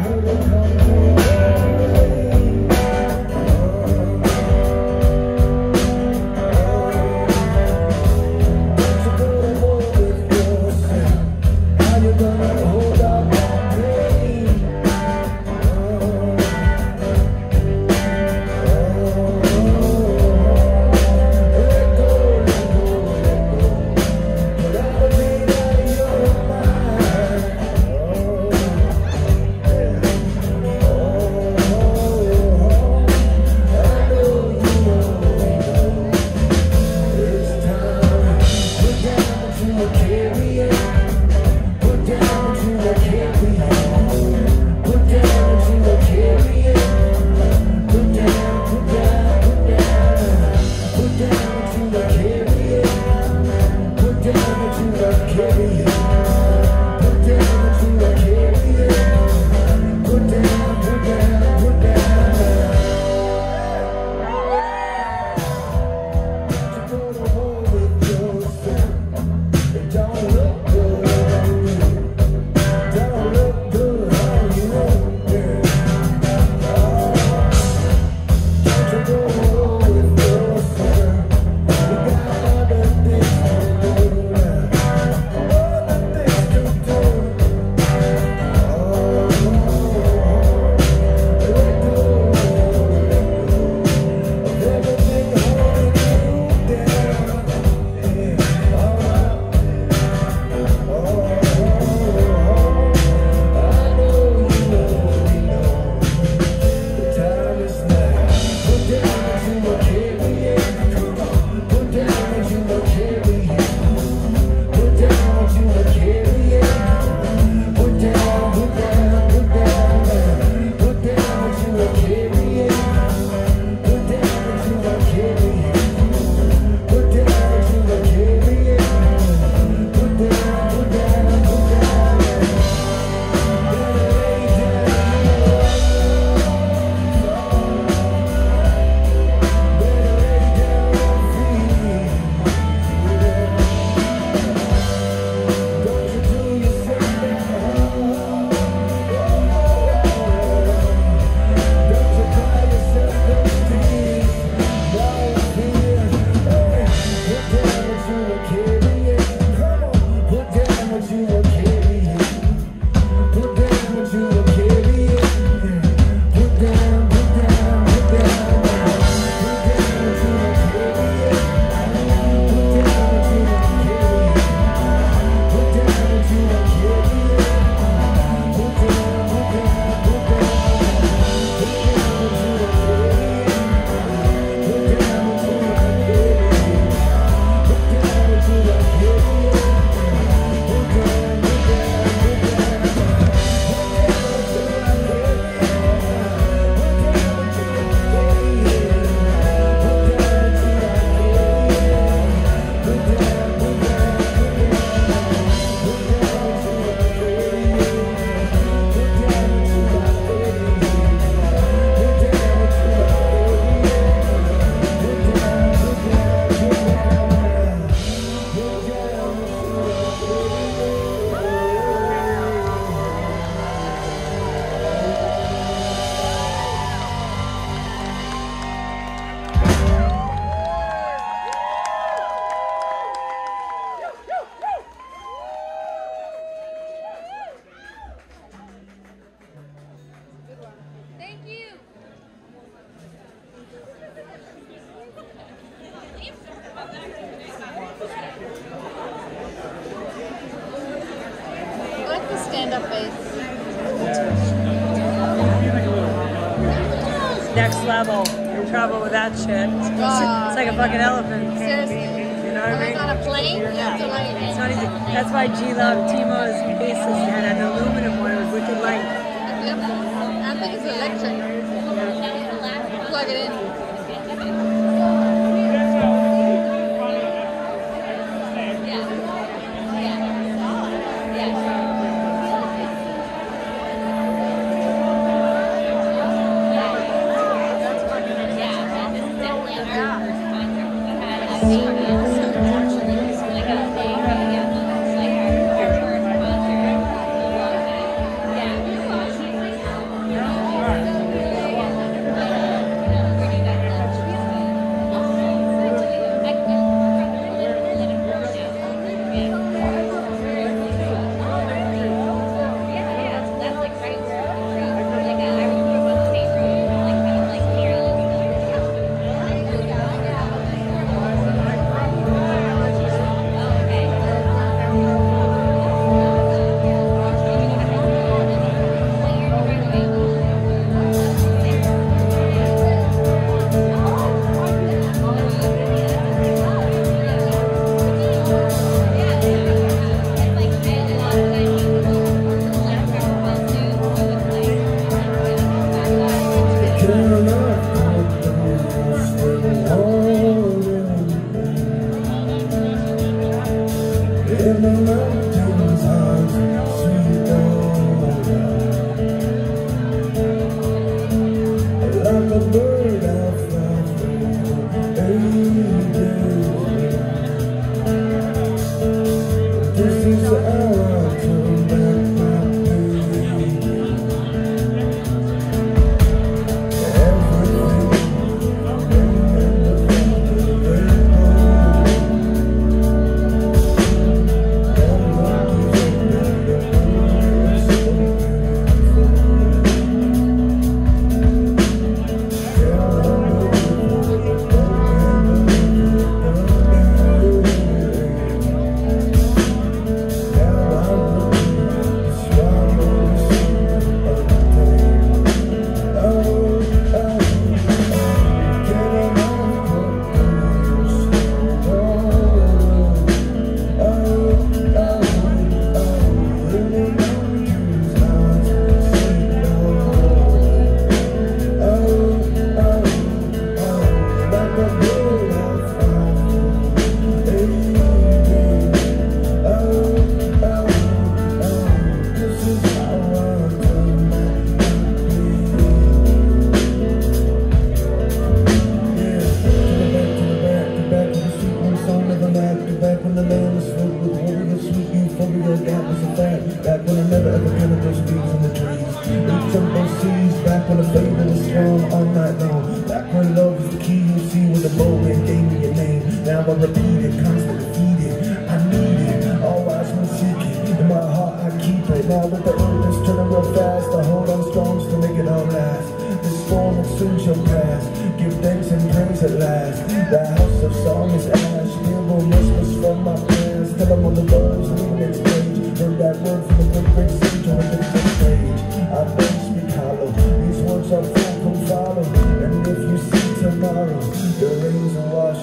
heard travel with that shit. It's like a fucking elephant. Seriously. You know what I mean? on a plane? It's not easy. That's why G Love Timo's bass is an aluminum one was wicked light. I think it's electric. Plug it in. sim.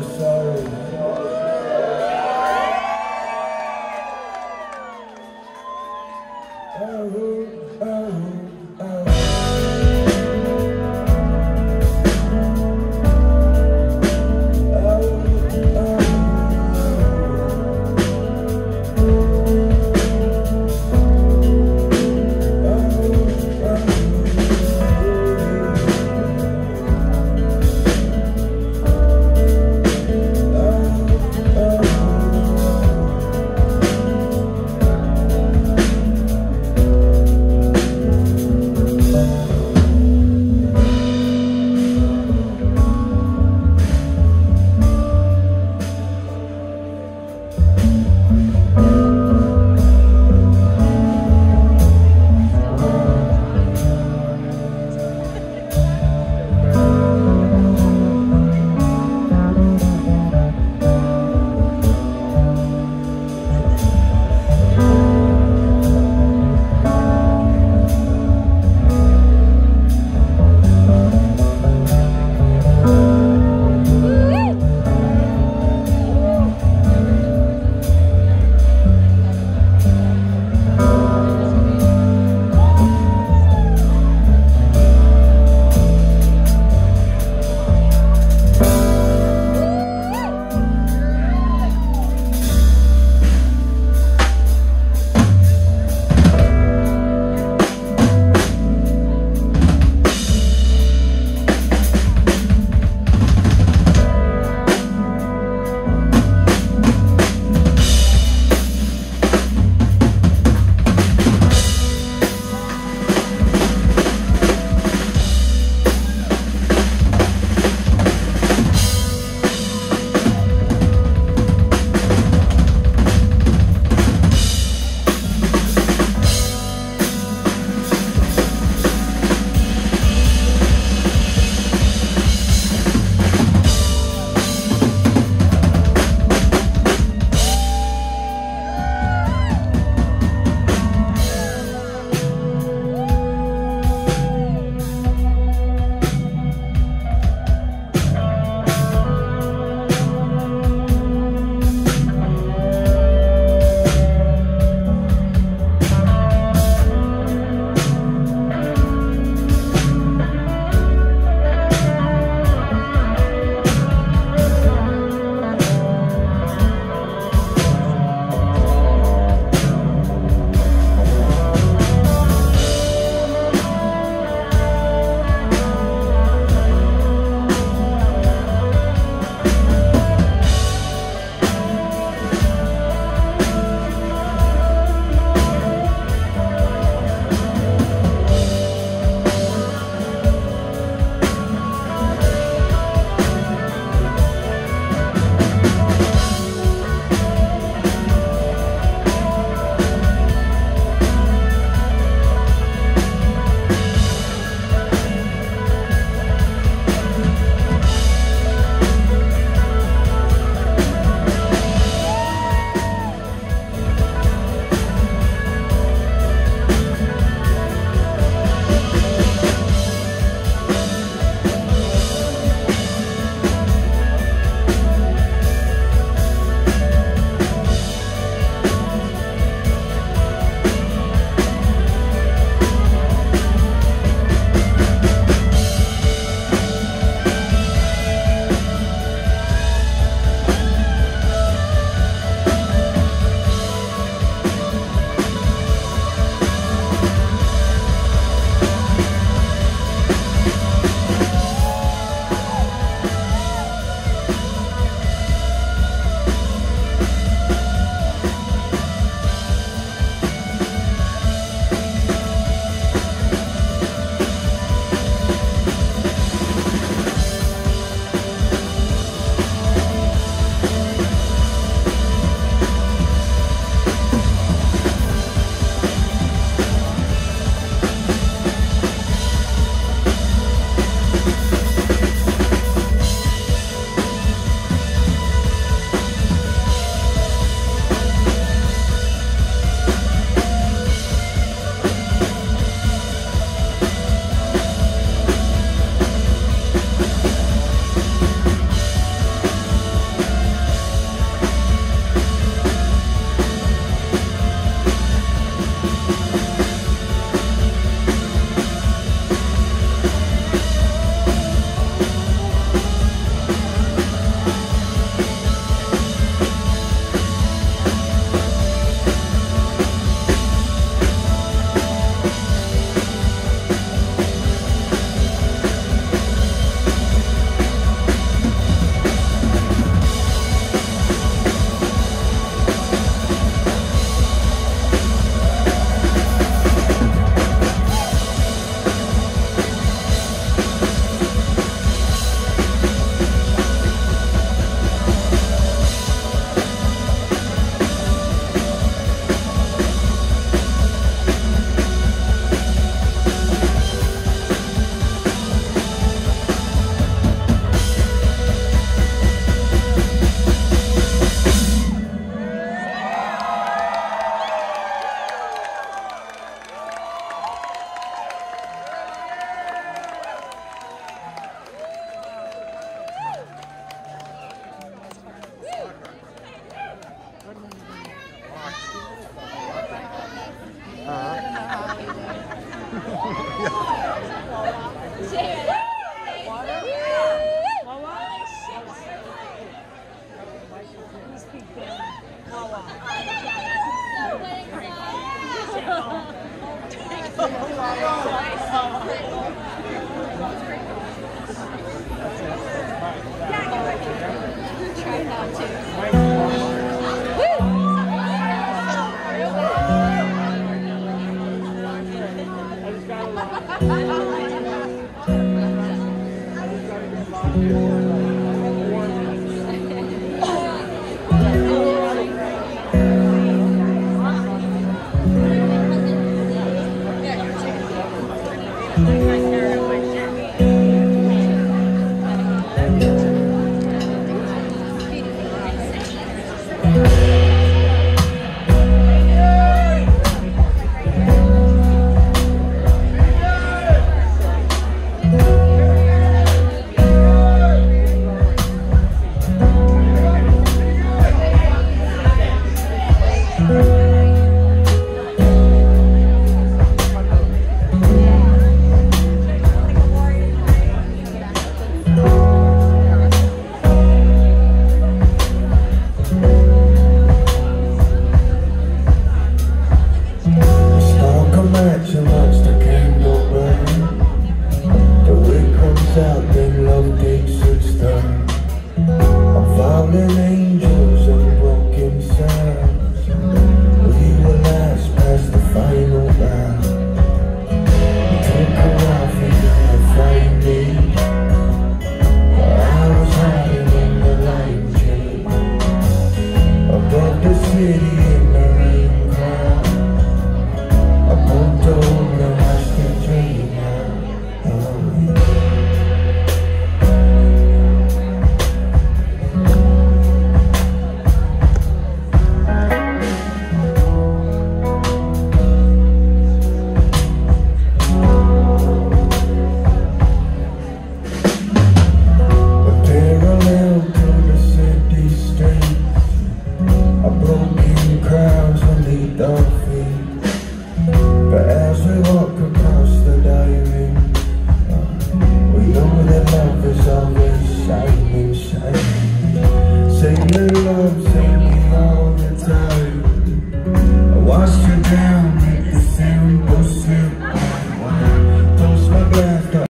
Will wash